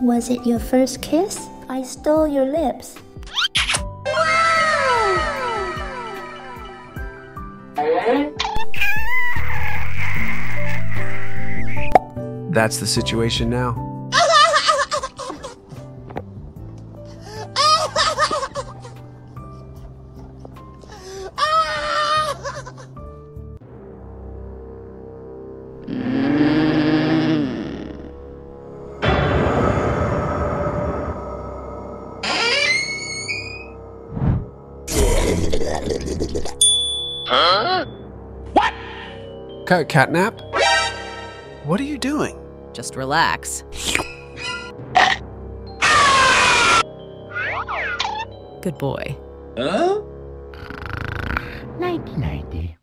Was it your first kiss? I stole your lips. That's the situation now. Cat catnap? What are you doing? Just relax. Good boy. Nighty nighty.